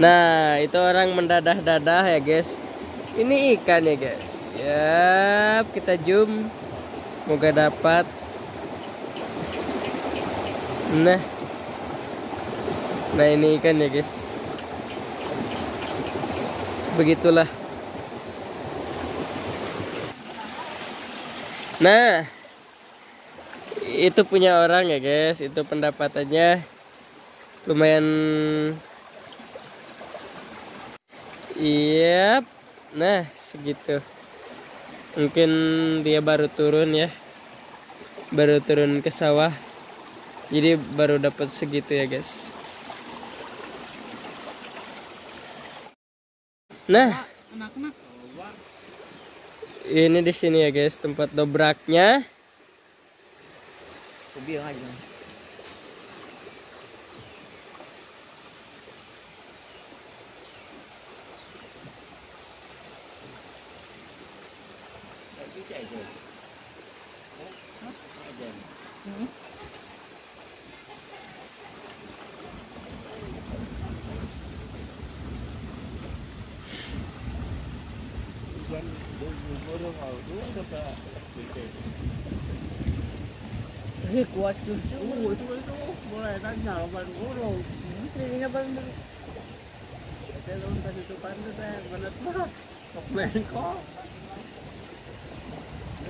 Nah, itu orang mendadah-dadah ya, guys. Ini ikan ya, guys. Yap, kita zoom. Moga dapat. Nah. Nah, ini ikan ya, guys. Begitulah. Nah, itu punya orang ya, guys. Itu pendapatannya lumayan Iya, nah segitu. Mungkin dia baru turun ya, baru turun ke sawah, jadi baru dapat segitu ya guys. Nah, ini di sini ya guys tempat dobraknya. aja. Aja. Hmm. Bukan burung mau dua apa? Ini kuat cucu, itu itu boleh tanya lawan burung. Ini apa? Kita lawan tadi tu pandai, benar benar. Kau main kau.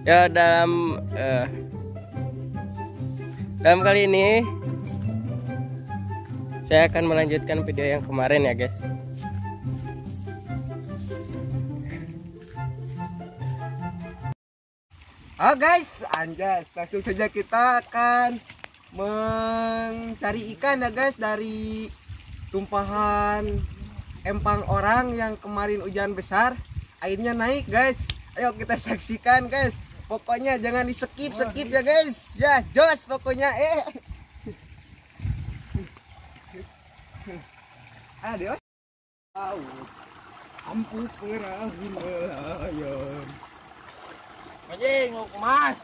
Ya dalam eh, dalam kali ini saya akan melanjutkan video yang kemarin ya guys. Oh guys, anjas, langsung saja kita akan mencari ikan ya guys dari tumpahan empang orang yang kemarin hujan besar, airnya naik guys. Ayo kita saksikan guys. Pokoknya jangan di skip skip ya guys. Ya, jos pokoknya eh. Adios. Ampu perahu nelayan. Anjing mau kemas.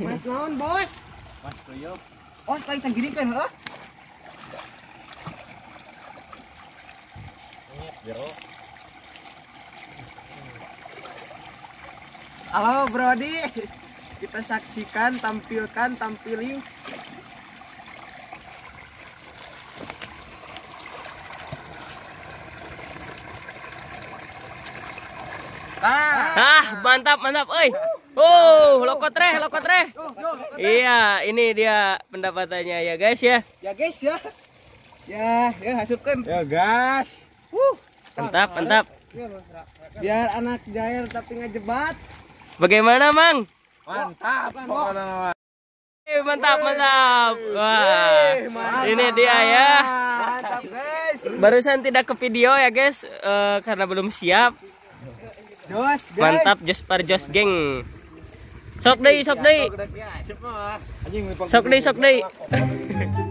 Mas naon bos? Mas priok. Oh, lain sanggiri kan, heh? Biro. Halo Brody, kita saksikan, tampilkan, tampilin. Ah, mantap mantap, oi. Oh, lokotre, lokotre. Yo, yo, Iya, ini dia pendapatannya ya guys ya. ya guys ya. Ya, ya hasupkan. Ya gas. Mantap, mantap. Biar anak jair tapi ngejebat. Bagaimana, Mang? Mantap. Pokoknya. Eh, mantap, mantap. Wah, ini dia ya. Mantap guys. Barusan tidak ke video ya guys, eh, karena belum siap. Jos. Mantap, Jos par Jos geng. Sok deh, sok deh. Ya, Sok sok.